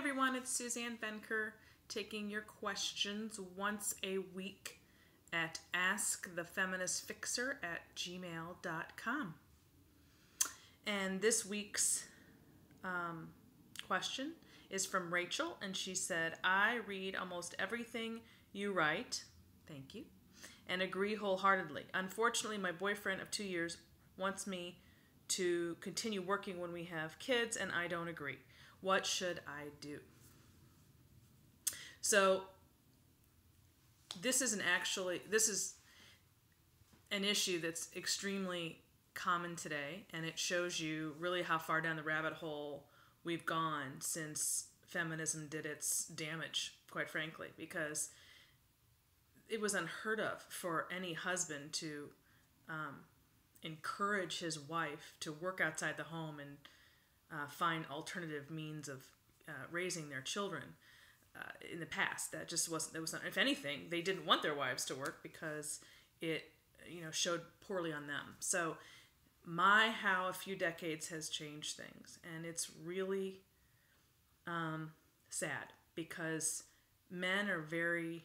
everyone, it's Suzanne Venker taking your questions once a week at askthefeministfixer at gmail.com. And this week's um, question is from Rachel, and she said, I read almost everything you write. Thank you. And agree wholeheartedly. Unfortunately, my boyfriend of two years wants me to continue working when we have kids, and I don't agree. What should I do? So, this isn't actually, this is an issue that's extremely common today, and it shows you really how far down the rabbit hole we've gone since feminism did its damage, quite frankly, because it was unheard of for any husband to um, encourage his wife to work outside the home and uh, find alternative means of uh, raising their children. Uh, in the past, that just wasn't. That was not. If anything, they didn't want their wives to work because it, you know, showed poorly on them. So, my how a few decades has changed things, and it's really um, sad because men are very,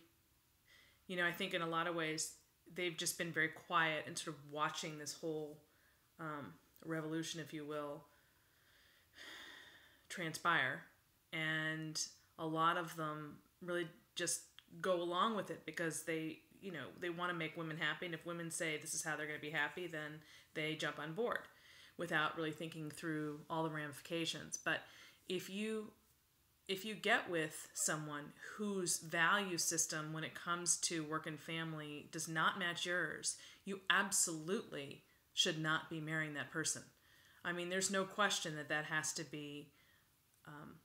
you know, I think in a lot of ways they've just been very quiet and sort of watching this whole um, revolution, if you will, transpire. And a lot of them really just go along with it because they, you know, they want to make women happy. And if women say this is how they're going to be happy, then they jump on board without really thinking through all the ramifications. But if you if you get with someone whose value system when it comes to work and family does not match yours, you absolutely should not be marrying that person. I mean, there's no question that that has to be um,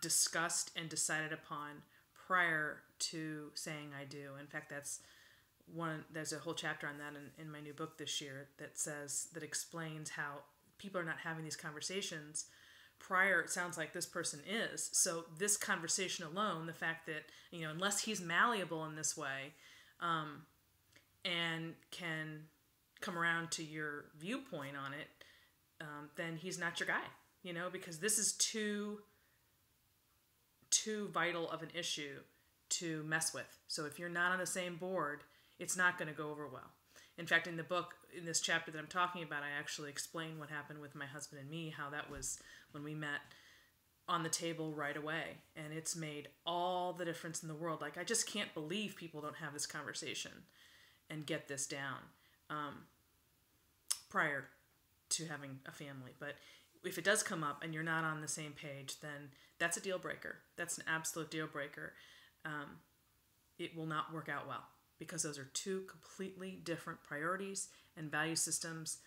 discussed and decided upon prior to saying I do. In fact, that's one. There's a whole chapter on that in, in my new book this year that says that explains how people are not having these conversations prior it sounds like this person is so this conversation alone the fact that you know unless he's malleable in this way um, and can come around to your viewpoint on it um, then he's not your guy you know because this is too too vital of an issue to mess with. So if you're not on the same board it's not going to go over well. In fact in the book in this chapter that i'm talking about i actually explain what happened with my husband and me how that was when we met on the table right away. And it's made all the difference in the world. Like i just can't believe people don't have this conversation and get this down um, prior to having a family. But if it does come up and you're not on the same page then that's a deal breaker that's an absolute deal breaker um, it will not work out well because those are two completely different priorities and value systems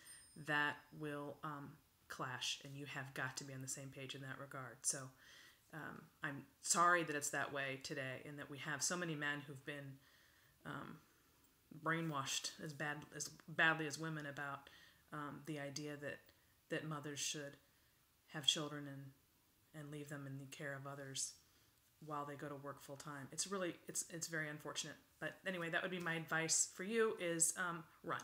that will um, clash, and you have got to be on the same page in that regard. So um, I'm sorry that it's that way today, and that we have so many men who've been um, brainwashed as bad as badly as women about um, the idea that that mothers should have children and and leave them in the care of others while they go to work full time. It's really it's it's very unfortunate. But anyway, that would be my advice for you: is um, run.